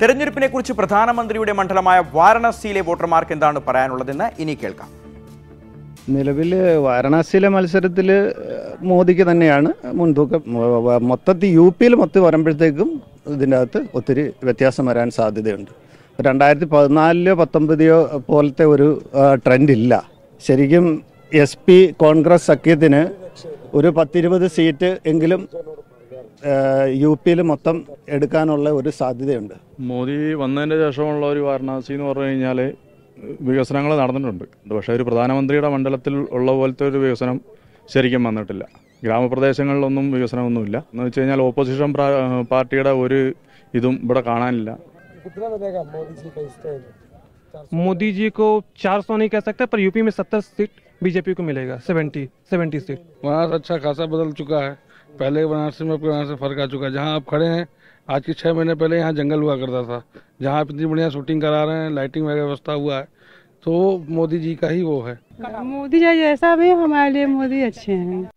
തെരഞ്ഞെടുപ്പിനെ കുറിച്ച് പ്രധാനമന്ത്രിയുടെ മണ്ഡലമായ വാരണാസിയിലെ വോട്ടർമാർക്ക് എന്താണ് പറയാനുള്ളതെന്ന് ഇനി കേൾക്കാം. നിലവിൽ വാരണാസിയിലെ മത്സരത്തിൽ മോദിക്ക് തന്നെയാണ് മുൻതൂക്കം. മൊത്തത്തിൽ യു പിയിൽ മൊത്തം വരുമ്പോഴത്തേക്കും ഇതിന്റെ അകത്ത് ഒത്തിരി വ്യത്യാസം വരാൻ സാധ്യതയുണ്ട്. രണ്ടായിരത്തി പതിനാലിലോ പത്തൊമ്പതിയോ പോലത്തെ ഒരു ട്രെൻഡ് ഇല്ല ശരിക്കും എസ് പി കോൺഗ്രസ് സഖ്യത്തിന് ഒരു പത്തിരുപത് സീറ്റ് എങ്കിലും യു പിയിൽ മൊത്തം എടുക്കാനുള്ള ഒരു സാധ്യതയുണ്ട് മോദി വന്നതിന് ശേഷമുള്ള ഒരു വാരണാസി എന്ന് പറഞ്ഞു കഴിഞ്ഞാൽ വികസനങ്ങൾ നടന്നിട്ടുണ്ട് പക്ഷേ ഒരു പ്രധാനമന്ത്രിയുടെ മണ്ഡലത്തിൽ ഉള്ള പോലത്തെ ഒരു വികസനം ശരിക്കും വന്നിട്ടില്ല ഗ്രാമപ്രദേശങ്ങളിലൊന്നും വികസനമൊന്നുമില്ല എന്ന് വെച്ച് കഴിഞ്ഞാൽ ഓപ്പോസിഷൻ പ്രാ- പാർട്ടിയുടെ ഒരു ഇതും ഇവിടെ കാണാനില്ല मोदी जी को 400 नहीं कह सकते पर यूपी में 70 सीट बीजेपी को मिलेगा 70 70 सीट बनारस अच्छा खासा बदल चुका है पहले वाराणसी में बनारस से फ़र्क आ चुका है। जहाँ आप खड़े हैं, आज के छः महीने पहले यहाँ जंगल हुआ करता था। जहाँ आप इतनी बढ़िया शूटिंग करा रहे हैं लाइटिंग वगैरह व्यवस्था हुआ है तो मोदी जी का ही वो है। मोदी जी जैसा भी हमारे लिए मोदी अच्छे हैं।